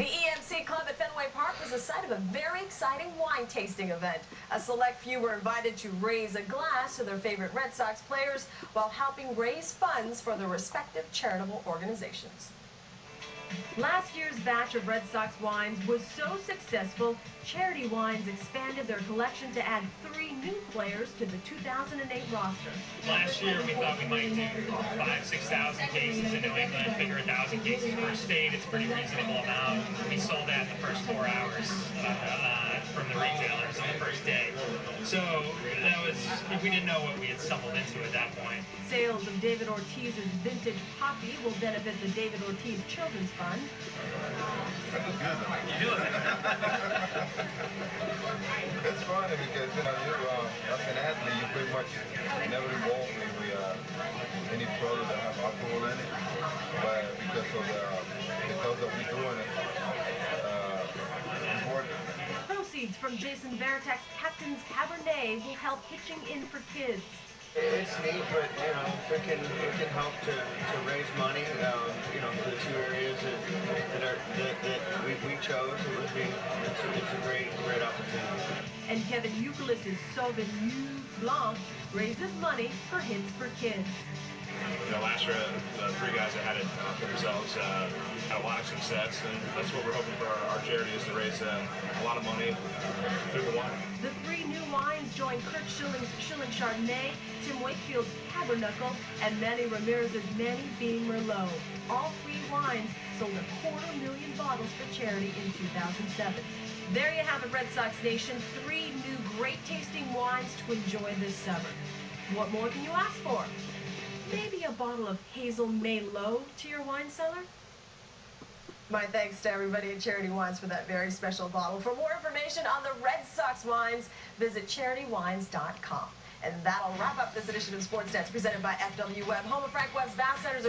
The EMC Club at Fenway Park was the site of a very exciting wine tasting event. A select few were invited to raise a glass to their favorite Red Sox players while helping raise funds for their respective charitable organizations. Last year's batch of Red Sox wines was so successful, Charity Wines expanded their collection to add three new players to the 2008 roster. Last year, we thought we might do five, 6,000 cases in New England, figure a 1,000 cases per state. It's a pretty reasonable amount. We sold that in the first four hours uh, we didn't know what we had stumbled into at that point. Sales of David Ortiz's vintage Papi will benefit the David Ortiz Children's Fund. You do it. it's funny because you know you uh, as an athlete you pretty much never involved me with uh, any product that have alcohol in it, but because of the because of we doing it, uh, important. Proceeds from Jason Varitek's Captain's Cabernet will help pitching in for kids. It's neat, but you know, it can it can help to, to raise money. Um, you know, for the two areas that that, are, that, that we, we chose, it would be it's, it's a great great opportunity. And Kevin Youkilis's Sauvignon Blanc raises money for Hits for Kids. You know, last year the three guys that had it for themselves uh, had a lot of success, and that's what we're hoping for our, our charity is to raise uh, a lot of money through the wine. The three new wines join Curt Schilling's Schilling Chardonnay, Tim Wakefield's Cabernuckle, and Manny Ramirez's Manny Being Merlot. All three wines sold a quarter million bottles for charity in 2007. There you have it, Red Sox Nation. Three new great-tasting wines to enjoy this summer. What more can you ask for? Maybe a bottle of Hazel Merlot to your wine cellar? My thanks to everybody at Charity Wines for that very special bottle. For more information on the Red Sox wines, visit CharityWines.com. And that'll wrap up this edition of Sports Desk presented by FW Webb, Home of Frank Webb's Bath Centers